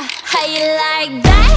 how you like that?